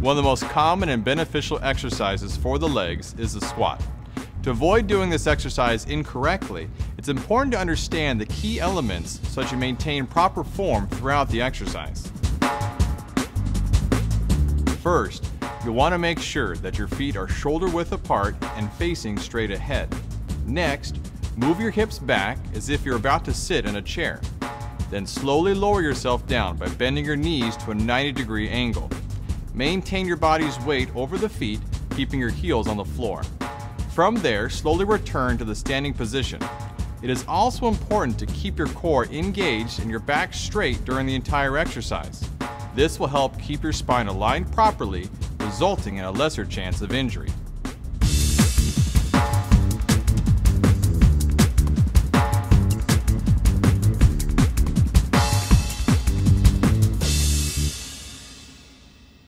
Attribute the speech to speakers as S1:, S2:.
S1: One of the most common and beneficial exercises for the legs is the squat. To avoid doing this exercise incorrectly, it's important to understand the key elements so that you maintain proper form throughout the exercise. First, you'll want to make sure that your feet are shoulder width apart and facing straight ahead. Next, move your hips back as if you're about to sit in a chair. Then slowly lower yourself down by bending your knees to a 90 degree angle. Maintain your body's weight over the feet, keeping your heels on the floor. From there, slowly return to the standing position. It is also important to keep your core engaged and your back straight during the entire exercise. This will help keep your spine aligned properly, resulting in a lesser chance of injury.